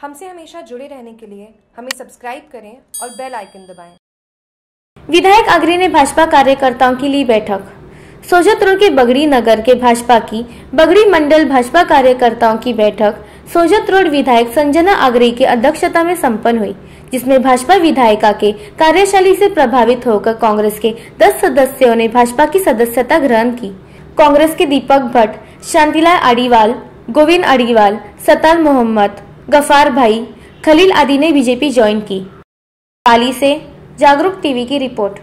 हमसे हमेशा जुड़े रहने के लिए हमें सब्सक्राइब करें और बेल आइकन दबाएँ। विधायक आगरे ने भाजपा कार्यकर्ताओं की ली बैठक सोजत रोड के बगड़ी नगर के भाजपा की बगड़ी मंडल भाजपा कार्यकर्ताओं की बैठक सोजत रोड विधायक संजना आगरे की अध्यक्षता में संपन्न हुई, जिसमें भाजपा विधायिका के कार्यशैली से प्रभावित होकर कांग्रेस के 10 सदस्यों ने भाजपा की सदस्यता ग्रहण की कांग्रेस के दीपक भट्ट, शांतिलाल अडीवाल, गोविंद अडीवाल, सताल मोहम्मद गफार भाई खलील आदि ने बीजेपी ज्वाइन की। पाली से जागरूक टीवी की रिपोर्ट।